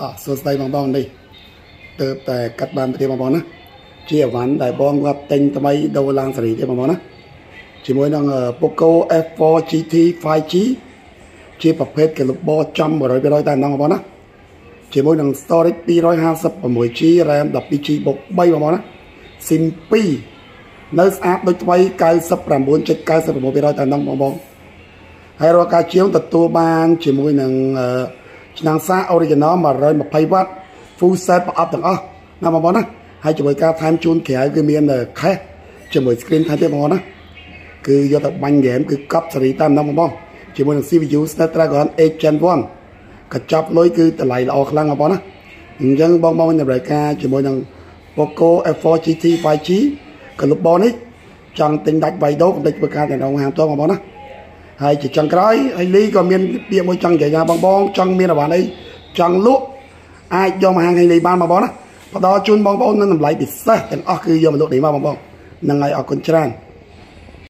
បាទសួស្តីបងប្អូននេះទើបតែកាត់បានប្រទេសបងប្អូនណាជាអវ៉ាន់ដែលបងគាត់ទិញថ្មីដូរឡើងសេរីទេបងប្អូនណាជាមួយនឹង Poco F4 GT 5G ជាប្រភេទកេលបចំ100%តែម្ដងបងប្អូនណាជាមួយនឹង storage 256G RAM 12G បុក3បងប្អូនណា SIM 2នៅស្អាតដូចថ្មី99.99%តែម្ដងបងប្អូនហើយរាល់ការជាងទទួលបានជាមួយនឹងអឺ ឆ្នាំងសា original 120 W full set ប្រអប់ទាំងអស់ណាបងប្អូនណាហើយជាមួយការថែមជូនក្រៅគឺមានខេសជាមួយ screen ថែមទៀតបងប្អូនណាគឺយកទៅបាញ់ហ្គេមគឺកប់សេរីតាមបងប្អូនជាមួយនឹង CPU Snapdragon 8 Gen 1កញ្ចប់លុយគឺតម្លៃល្អខ្លាំងបងប្អូនណាអញ្ចឹងបងប្អូនសម្រាប់ការជាមួយនឹង Poco F4 GT 5G កលុបបនេះចង់ទិញដាច់បៃដូកុំភ្លេចធ្វើការតែក្នុងហាងផ្ទាល់បងប្អូនណា ហើយជាចុងក្រោយហើយលីក៏មានពាក្យមួយចង់និយាយថាបងបងចង់មានអ្វីអីចង់លក់អាចយកមកហាងហេលីបានបងប្អូនណាផ្ដល់ជូនបងប្អូននឹងតម្លៃពិសេសទាំងអស់គឺយកមកលក់នេះមកបងប្អូនហ្នឹងហើយអរគុណច្រើន